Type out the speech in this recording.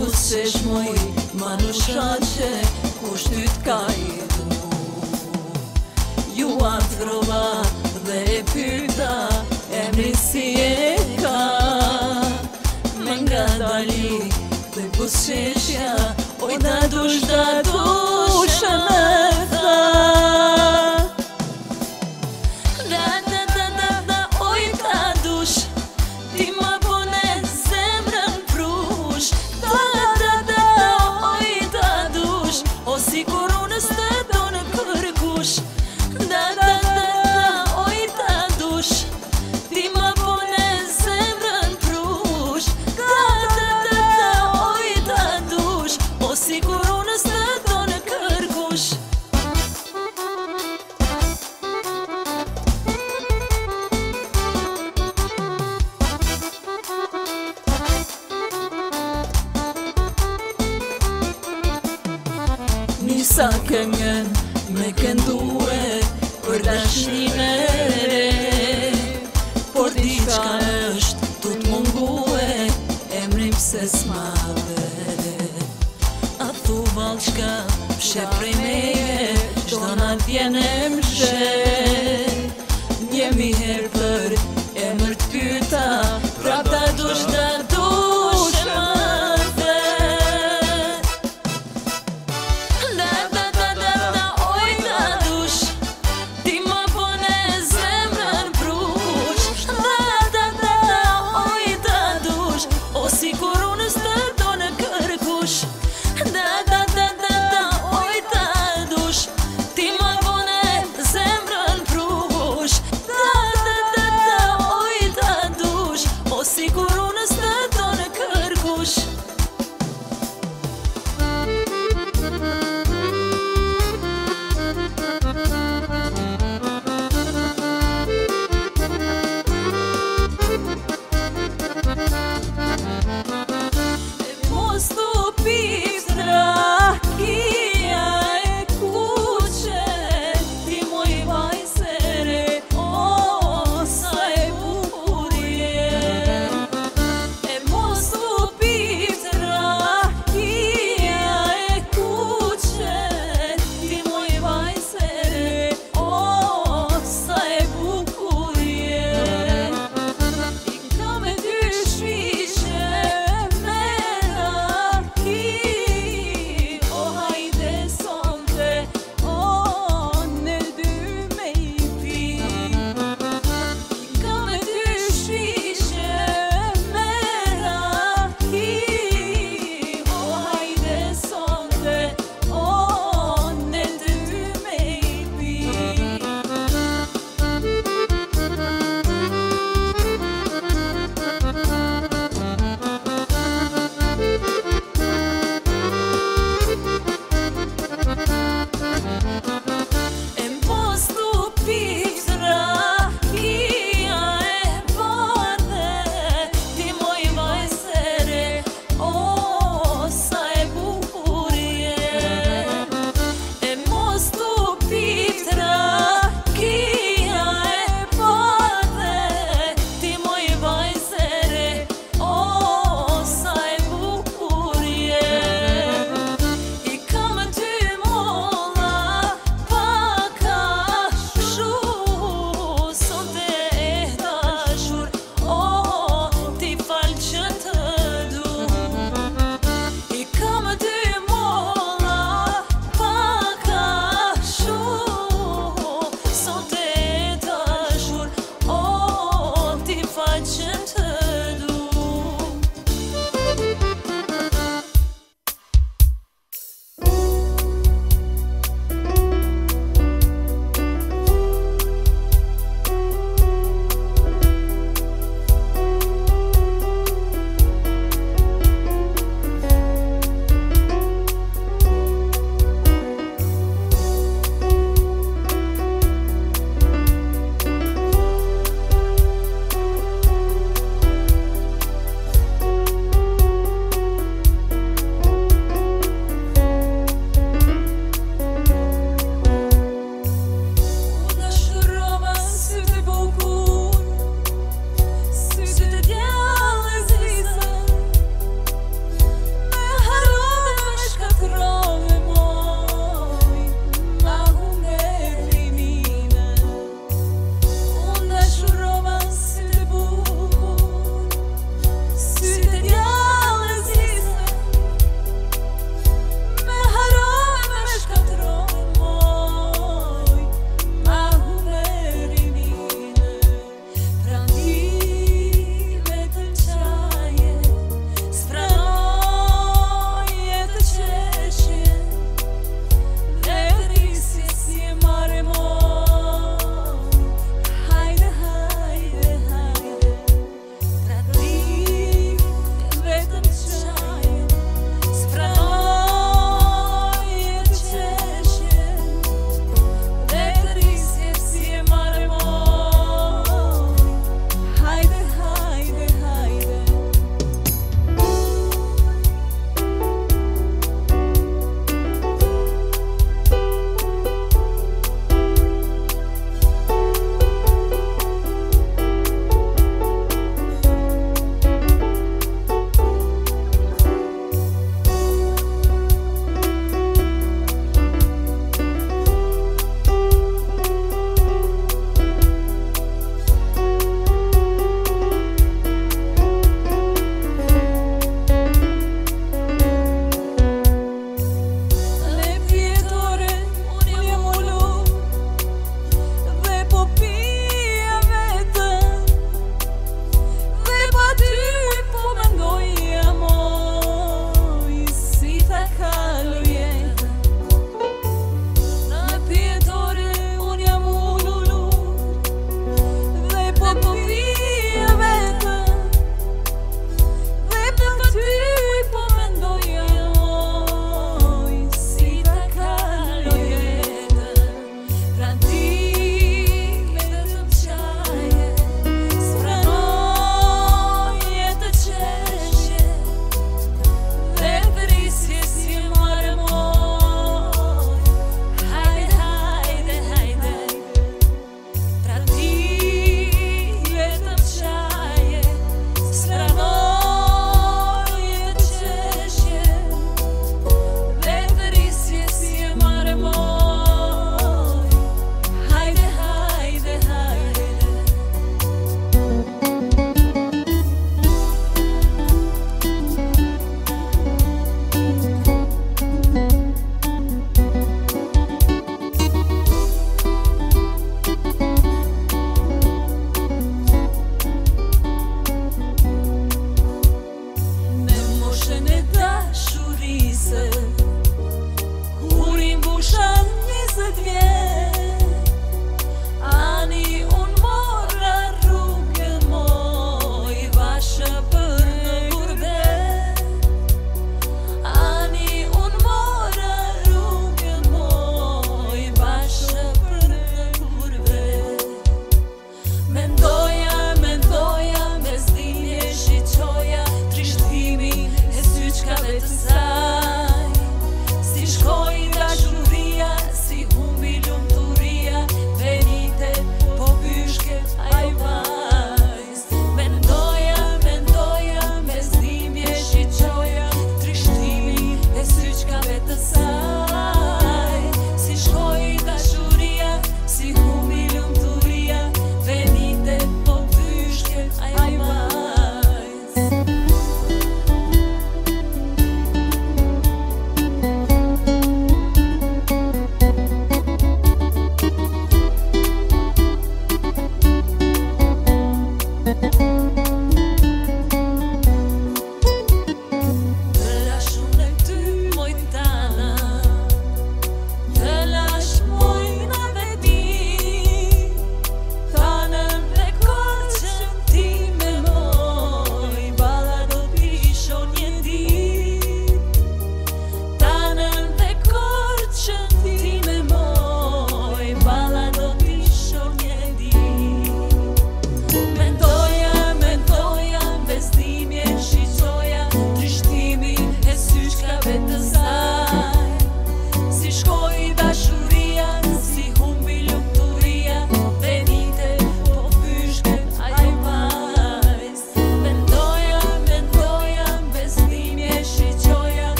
kusesh moj Ma në shache Kusht ty t'ka i dënu Ju atë groba Dhe e pyta E mri si ka Më nga dali Dhe kusheshja Oj da dush da dush Shëmë Me këndu e Kër Por diçka